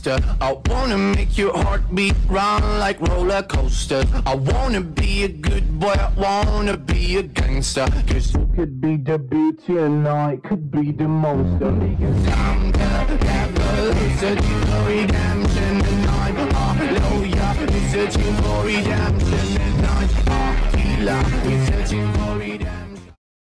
monster. I wanna make your heart beat like roller coaster. I wanna be a good boy, I wanna be a gangster. Cause you could be the beauty and I could be the monster. Because I'm the devil who's searching for redemption and I'm a ah, lawyer who's searching for redemption and I'm a healer who's searching